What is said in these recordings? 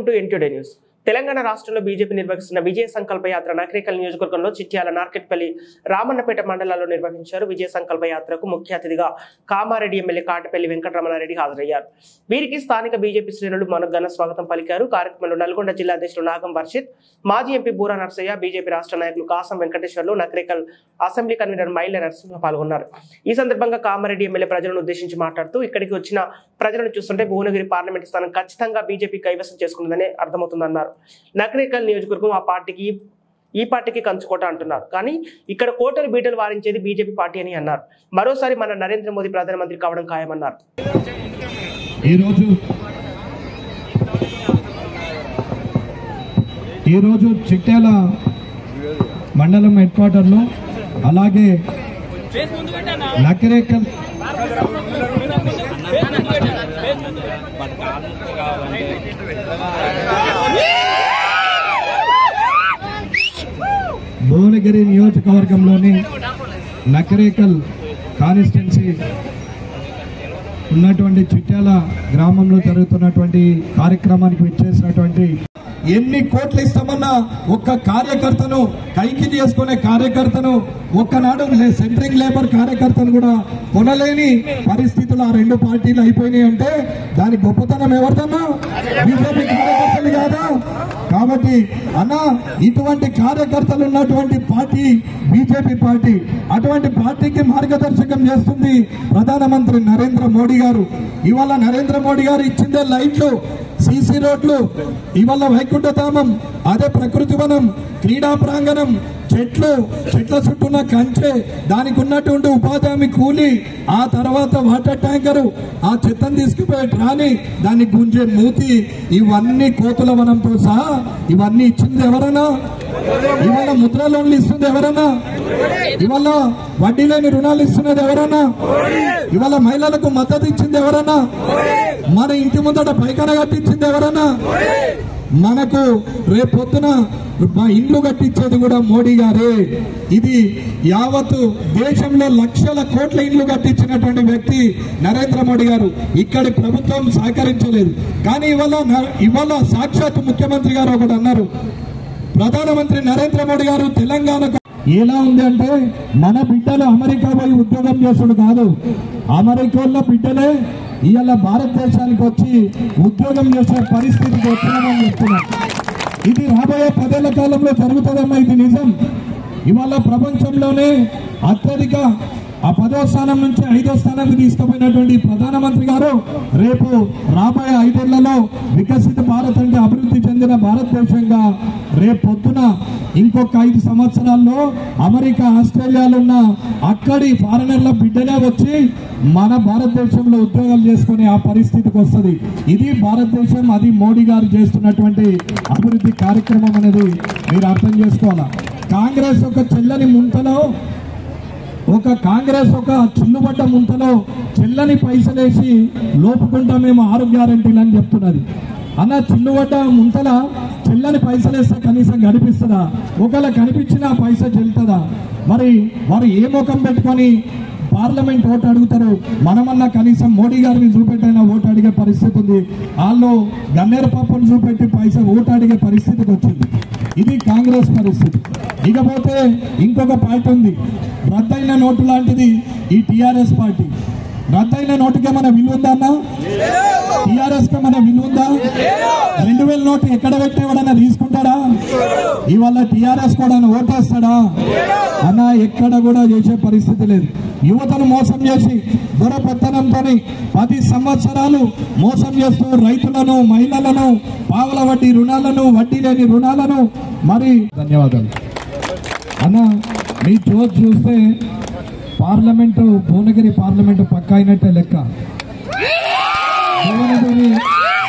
welcome to NTD News. Telangana రాష్ట్రంలో BJP నిర్వహిస్తున్న విజయ సంకల్ప యాత్ర నకరికల్ నియోజకవర్గంలో చిట్యాల నార్కెట్పల్లి రామన్నపేట మండలాల్లో నిర్వహించారు. విజయ సంకల్ప యాత్రకు ముఖ్య అతిథిగా కామారెడ్డి ఎమ్మెల్యే కాటపల్లి వెంకటరమణారెడ్డి హాజరయ్యారు. వీరికి స్థానిక బీజేపీ శ్రేణులు మన ఘన స్వాగతం పలికారు. కార్యక్రమంలో నల్గొండ జిల్లా అధ్యక్షులు నాగం వర్షిత్ మాజీ ఎంపీ బూరా నర్సయ్య బీజేపీ రాష్ట్ర నాయకులు కాసం వెంకటేశ్వర్లు నకరికల్ అసెంబ్లీ కన్వీనర్ మైల నరసింహ పాల్గొన్నారు. ఈ సందర్భంగా కామారెడ్డి ఎమ్మెల్యే ప్రజలను ఉద్దేశించి మాట్లాడుతూ ఇక్కడికి వచ్చిన ప్రజలను చూస్తుంటే భువనగిరి పార్లమెంట్ స్థానం ఖచ్చితంగా బీజేపీ కైవసం చేసుకుందని అర్థమవుతుందన్నారు. నకరికల్ నియోజకవర్గం ఆ పార్టీకి ఈ పార్టీకి కంచుకోట అంటున్నారు. కానీ ఇక్కడ కోటలు బీటలు వారించేది బీజేపీ పార్టీ అని అన్నారు. మరోసారి మన నరేంద్ర మోదీ ప్రధానమంత్రి కావడం ఖాయమన్నారు. ఈరోజు ఈరోజు చిట్టేల మండలం హెడ్ క్వార్టర్లో అలాగే నకరేకల్ భువనగిరి నియోజకవర్గంలోని నకరేకల్ కాన్స్టిట్యున్సీ ఉన్నటువంటి చిట్యాల గ్రామంలో జరుగుతున్నటువంటి కార్యక్రమానికి విచ్చేసినటువంటి ఎన్ని కోట్లు ఇస్తామన్నా ఒక్క కార్యకర్తను కైకి చేసుకునే కార్యకర్తను ఒక్కనాడు లే- సెంట్రింగ్ లేబర్ కార్యకర్తను కూడా కొనలేని పరిస్థితులు ఆ రెండు పార్టీలు అయిపోయినాయి అంటే దాని గొప్పతనం ఎవరిదన్నా? బీజేపీ కార్యకర్తలు కాదా? కాబట్టి అన్న ఇటువంటి కార్యకర్తలు ఉన్నటువంటి పార్టీ బీజేపీ పార్టీ అటువంటి పార్టీకి మార్గదర్శకం చేస్తుంది ప్రధానమంత్రి నరేంద్ర మోడీ గారు. ఇవాళ నరేంద్ర మోడీ గారు ఇచ్చిందే లైట్లు. సీసీ రోడ్లు ఇవాళ వైకుంఠధామం అదే ప్రకృతి వనం క్రీడా ప్రాంగణం చెట్లు చెట్ల చుట్టూన్న కంచె దానికి ఉన్నటువంటి ఉపాధి హామీ కూలి ఆ తర్వాత వాటర్ ట్యాంకరు ఆ చెత్తను తీసుకుపోయే ట్రాని దాన్ని గుంజే మూతి ఇవన్నీ కోతుల వనంతో సహా ఇవన్నీ ఇచ్చింది ఎవరన్నా? ఇవాళ ముద్ర లోన్లు ఇస్తుంది ఎవరన్నా? ఇవాళ వడ్డీ లేని రుణాలు ఇస్తున్నది ఎవరన్నా? ఇవాళ మహిళలకు మద్దతు ఇచ్చింది ఎవరన్నా? మన ఇంటి ముందట పైకన కట్టించింది ఎవరన్నా? మనకు రేపొద్దున మా ఇండ్లు కట్టించేది కూడా మోడీ గారే. ఇది యావత్తు దేశంలో లక్షల కోట్ల ఇండ్లు కట్టించినటువంటి వ్యక్తి నరేంద్ర మోడీ గారు. ఇక్కడి ప్రభుత్వం సహకరించలేదు. కానీ ఇవాళ ఇవాళ సాక్షాత్ ముఖ్యమంత్రి గారు ఒకటి అన్నారు. ప్రధానమంత్రి నరేంద్ర మోడీ గారు తెలంగాణ ఎలా ఉంది అంటే మన బిడ్డలు అమెరికా పోయి ఉద్యోగం చేసుడు కాదు. అమెరికాలో బిడ్డలే ఇవాళ భారతదేశానికి వచ్చి ఉద్యోగం చేసే పరిస్థితికి వచ్చినామని చెప్తున్నారు ఇది రాబోయే పదేళ్ళ కాలంలో జరుగుతుందమ్మా ఇది నిజం. ఇవాళ ప్రపంచంలోనే అత్యధిక ఆ పదో స్థానం నుంచి ఐదో స్థానానికి తీసుకుపోయినటువంటి ప్రధానమంత్రి గారు రేపు రాబోయే ఐదేళ్ళలో వికసిత భారత్ అంటే అభివృద్ధి చెందిన భారతదేశంగా రేపు పొద్దున ఇంకొక ఐదు సంవత్సరాల్లో అమెరికా ఆస్ట్రేలియాలో ఉన్న అక్కడి ఫారినర్ల బిడ్డనే వచ్చి మన భారతదేశంలో ఉద్యోగాలు చేసుకునే ఆ పరిస్థితికి వస్తుంది. ఇది భారతదేశం అది మోడీ గారు చేస్తున్నటువంటి అభివృద్ధి కార్యక్రమం అనేది మీరు అర్థం చేసుకోవాలా? కాంగ్రెస్ యొక్క చెల్లని ముంతలో ఒక కాంగ్రెస్ ఒక చిల్లుబడ్డ ముంతలో చెల్లని పైసలేసి లోపుకుంటా మేము ఆరు గ్యారంటీలు అని చెప్తున్నది. అన్న చిల్లుబడ్డ ముంతల చెల్లని పైసలేస్తే కనీసం కనిపిస్తుందా? ఒకవేళ కనిపించినా పైస చెల్లుతుందా? మరి వారు ఏ ముఖం పెట్టుకొని పార్లమెంట్ ఓటు అడుగుతారు? మనమన్నా కనీసం మోడీ గారిని చూపెట్టైనా ఓటు అడిగే పరిస్థితి ఉంది. వాళ్ళు గన్నేరు పాపను చూపెట్టి పైసా ఓటు అడిగే పరిస్థితికి వచ్చింది. ఇది కాంగ్రెస్ పరిస్థితి. ఇకపోతే ఇంకొక పార్టీ ఉంది. రద్దయిన నోటు లాంటిది ఈ టిఆర్ఎస్ పార్టీ. రద్దయిన నోటుకి ఏమైనా విలువ ఉందా అన్న టిఆర్ఎస్కి ఏమైనా విలువ ఉందా రెండు వేల నోటు ఎక్కడ పెట్టేవాడన్నా తీసుకుంటాడా? ఇవాళ టిఆర్ఎస్ కూడా ఓటేస్తాడా? అన్న ఎక్కడ కూడా చేసే పరిస్థితి లేదు. యువతను మోసం చేసి దొరపెత్తనంతో పది సంవత్సరాలు మోసం చేస్తూ రైతులను మహిళలను పావుల వడ్డీ రుణాలను వడ్డీ లేని రుణాలను మరి ధన్యవాదాలు. అన్న మీ చోటు చూస్తే పార్లమెంటు భువనగిరి పార్లమెంటు పక్క అయినట్టే లెక్క. భువనగిరి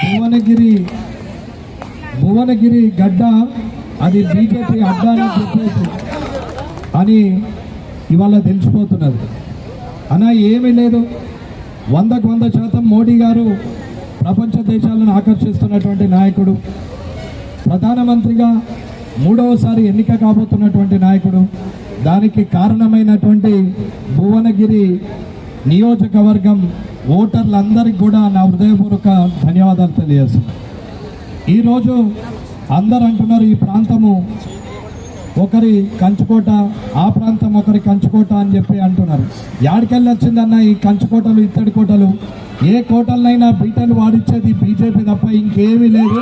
భువనగిరి భువనగిరి గడ్డ అది బీజేపీ అడ్డా అని చెప్పేసి అని ఇవాళ తెలిసిపోతున్నది. అన్న ఏమీ లేదు. వందకు వంద శాతం మోడీ గారు ప్రపంచ దేశాలను ఆకర్షిస్తున్నటువంటి నాయకుడు. ప్రధానమంత్రిగా మూడవసారి ఎన్నిక కాబోతున్నటువంటి నాయకుడు. దానికి కారణమైనటువంటి భువనగిరి నియోజకవర్గం ఓటర్లందరికీ కూడా నా హృదయపూర్వక ధన్యవాదాలు తెలియజేస్తున్నాను. ఈరోజు అందరు అంటున్నారు ఈ ప్రాంతము ఒకరి కంచుకోట ఆ ప్రాంతం ఒకరి కంచుకోట అని చెప్పి అంటున్నారు. యాడికెళ్ళి వచ్చిందన్న ఈ కంచుకోటలు ఇత్తడి కోటలు? ఏ కోటలనైనా బీటలు వాడిచ్చేది బీజేపీ తప్ప ఇంకేమీ లేదు.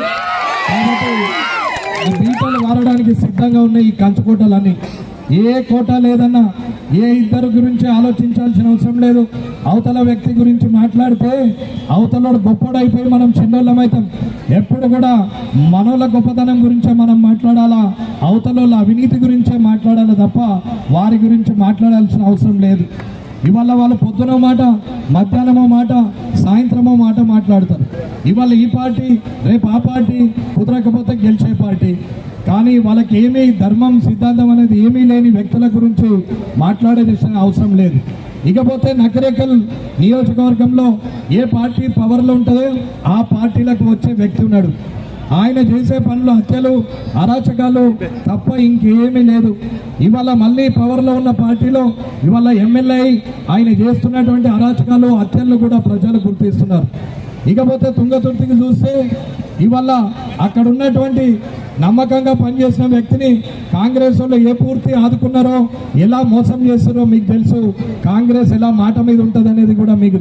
కాబట్టి ఈ బీటలు వాడడానికి సిద్ధంగా ఉన్న ఈ కంచుకోటలన్నీ ఏ కోట లేదన్నా ఏ ఇద్దరు గురించి ఆలోచించాల్సిన అవసరం లేదు. అవతల వ్యక్తి గురించి మాట్లాడితే అవతలడు గొప్పడైపోయి మనం చిన్నోళ్ళమైతాం. ఎప్పుడు కూడా మనోళ్ళ గొప్పతనం గురించే మనం మాట్లాడాలా? అవతల అవినీతి గురించే మాట్లాడాలి తప్ప వారి గురించి మాట్లాడాల్సిన అవసరం లేదు. ఇవాళ వాళ్ళు పొద్దున మాట మధ్యాహ్నమో మాట సాయంత్రమో మాట మాట్లాడతారు. ఇవాళ ఈ పార్టీ రేపు ఆ పార్టీ కుదరకపోతే గెలిచే పార్టీ. కానీ వాళ్ళకి ఏమీ ధర్మం సిద్ధాంతం అనేది ఏమీ లేని వ్యక్తుల గురించి మాట్లాడేది అవసరం లేదు. ఇకపోతే నకరేకల్ నియోజకవర్గంలో ఏ పార్టీ పవర్లో ఉంటుందో ఆ పార్టీలకు వచ్చే వ్యక్తి ఉన్నాడు. ఆయన చేసే పనులు హత్యలు అరాచకాలు తప్ప ఇంకేమీ లేదు. ఇవాళ మళ్ళీ పవర్లో ఉన్న పార్టీలో ఇవాళ ఎమ్మెల్యే ఆయన చేస్తున్నటువంటి అరాచకాలు హత్యలను కూడా ప్రజలు గుర్తిస్తున్నారు. ఇకపోతే తుంగతుర్తికి చూస్తే ఇవాళ అక్కడ ఉన్నటువంటి నమ్మకంగా పనిచేసిన వ్యక్తిని కాంగ్రెస్ వాళ్ళు ఏ పూర్తి ఆదుకున్నారో ఎలా మోసం చేస్తారో మీకు తెలుసు. కాంగ్రెస్ ఎలా మాట మీద ఉంటుంది అనేది కూడా మీకు